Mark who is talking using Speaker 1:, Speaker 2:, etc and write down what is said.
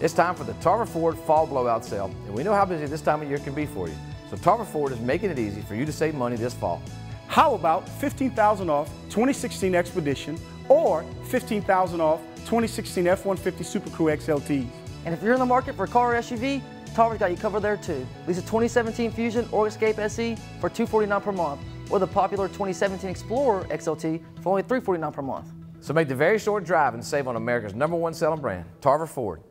Speaker 1: It's time for the Tarver Ford Fall Blowout Sale, and we know how busy this time of year can be for you. So Tarver Ford is making it easy for you to save money this fall.
Speaker 2: How about 15,000 off 2016 Expedition or 15,000 off 2016 F-150 Super Crew XLTs?
Speaker 3: And if you're in the market for a car or SUV, Tarver's got you covered there too. Lease a 2017 Fusion or Escape SE for two forty-nine per month, or the popular 2017 Explorer XLT for only three forty-nine per month.
Speaker 1: So make the very short drive and save on America's number one selling brand, Tarver Ford.